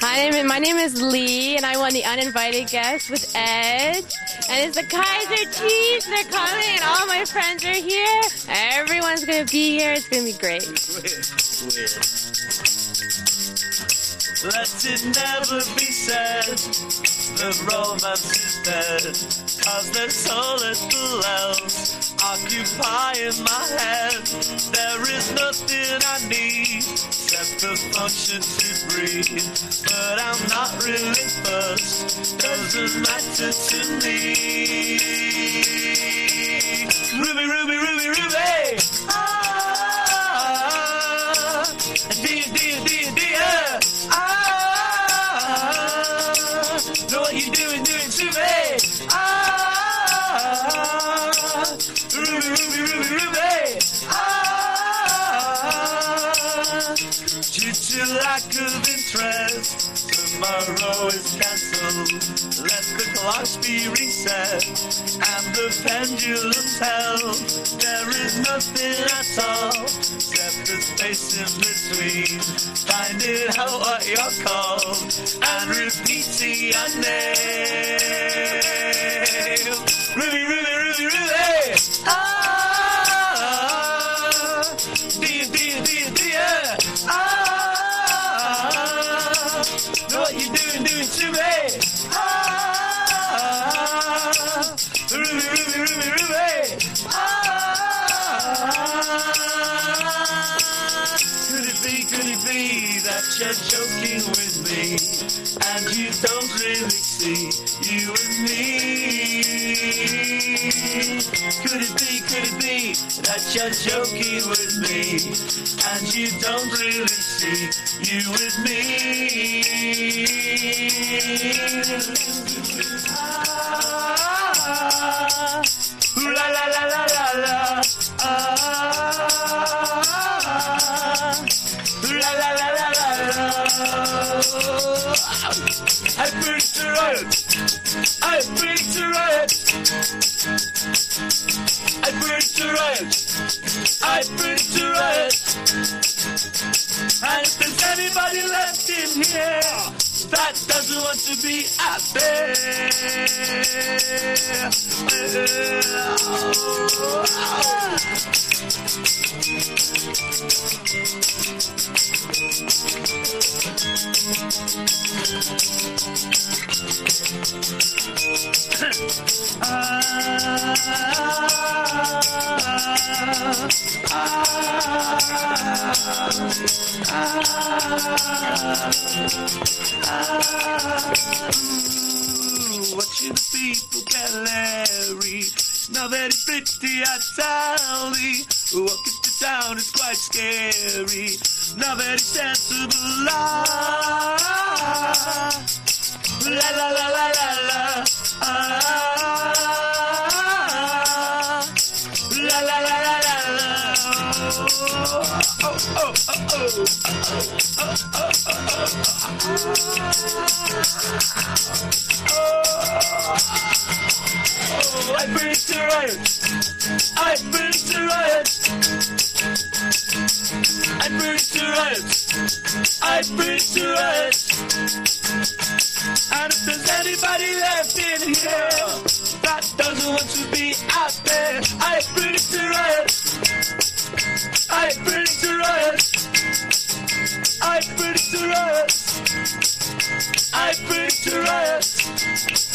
Hi, my name is Leigh, and I won the uninvited guest with Edge. And it's the Kaiser Chiefs. They're coming, and all my friends are here. Everyone's gonna be here. It's gonna be great. Let it never be said the romance is dead. Cause there's so little else occupying my head. There is nothing I need except the function to breathe. But I'm not really fussed, doesn't matter to me. Ruby, Ruby, Ruby! Ah, due to lack of interest, tomorrow is cancelled. Let the clocks be reset and the pendulum tell. There is nothing at all except the space in between. Finding out what you're called and repeating your name. Dear, dear, dear! Ah! Know what you doing, doing to me? Ah! Ruby, Ruby, Ruby, Ruby! Ah! Could it be, could it be that you're joking with me and you don't really see you and me? Could it be, could be that you're joking with me and you don't really see you with me? Ah, la la la la la la. Ah, la la la la la la. I to riot. I to riot. I bring to riot. I bring to riot. And if there's anybody left in here that doesn't want to be happy. Watching the people get Larry. Now very pretty, I tell thee. Walking to town is quite scary. Now very sensible. La la la la la la la. I bring to riot. I bring to riot. I bring to riot. I bring to riot. And if there's anybody left in here that doesn't want to be out there, I bring to riot. I bring to riot.